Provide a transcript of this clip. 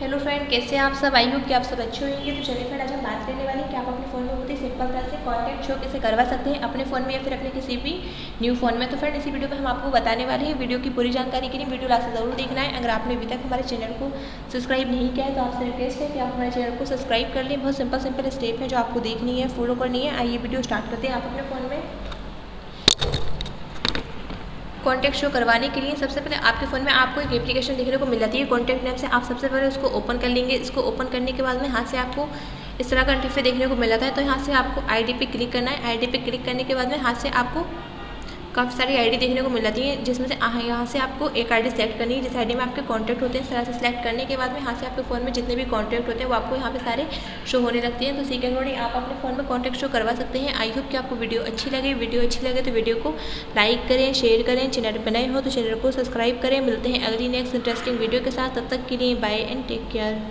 Hello friend कैसे हैं आप सब? आई होप कि आप सब अच्छे होंगे। तो चलिए फ्रेंड आज हम बात करने वाले हैं कि आप अपने फ़ोन में बहुत ही सिंपल तरह से कॉन्टैक्ट शो कैसे करवा सकते हैं अपने फ़ोन में या फिर अपने किसी भी न्यू फ़ोन में। तो फ्रेंड इसी वीडियो में हम आपको बताने वाले हैं। वीडियो की पूरी जानकारी के लिए वीडियो लास्ट ज़रूर देखना है। अगर आपने अभी तक हमारे चैनल को सब्सक्राइब नहीं किया है तो आपसे रिक्वेस्ट है कि आप हमारे चैनल को सब्सक्राइब कर लें। बहुत सिंपल सिंपल स्टेप है जो आपको देखनी है फॉलो करनी है। आइए वीडियो स्टार्ट करते हैं आप अपने फ़ोन में। कॉन्टैक्ट शो करवाने के लिए सबसे पहले आपके फ़ोन में आपको एक एप्लीकेशन देखने को मिल जाती है कॉन्टैक्ट नेम से आप सबसे पहले उसको ओपन कर लेंगे। इसको ओपन करने के बाद में यहाँ से आपको इस तरह का इंटरफेस देखने को मिल जाता है। तो यहाँ से आपको आईडी पे क्लिक करना है। आईडी पे क्लिक करने के बाद में यहाँ से आपको काफ़ी सारी आईडी देखने को मिल जाती है, जिसमें से यहाँ से आपको एक आईडी सेलेक्ट करनी है, जिस आईडी में आपके कॉन्टैक्ट होते हैं, इस तरह से सेलेक्ट करने के बाद में यहाँ से आपके फ़ोन में जितने भी कॉन्टैक्ट होते हैं, वो आपको यहाँ पे सारे शो होने लगते हैं। तो इसी के अकॉर्डिंग आप अपने फ़ोन में कॉन्टैक्ट शो करवा सकते हैं। आई होप कि आपको वीडियो अच्छी लगे। वीडियो अच्छी लगे तो वीडियो को लाइक करें शेयर करें चैनल पर नए हो तो चैनल को सब्सक्राइब करें। मिलते हैं अगली नेक्स्ट इंटरेस्टिंग वीडियो के साथ। तब तक के लिए बाय एंड टेक केयर